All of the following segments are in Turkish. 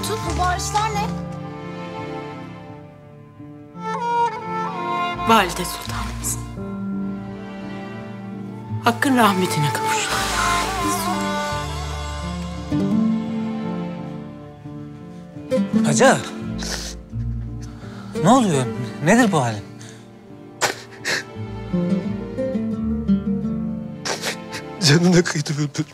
Hatun? Bu bağırışlar ne? Valide Sultanımız. Hakkın rahmetine kavuştu. Hacer. Ne oluyor? Nedir bu halin? Canına kıydı bülbül.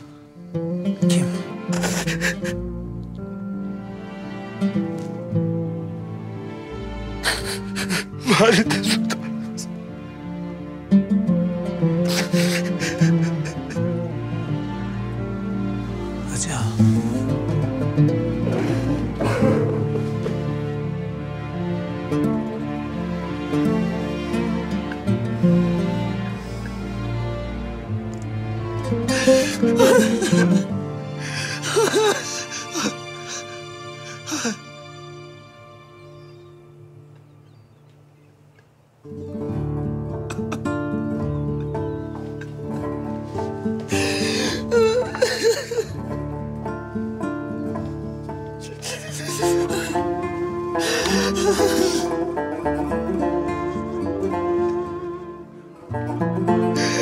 말이 될 수도 없어. 아지야. フフフフ。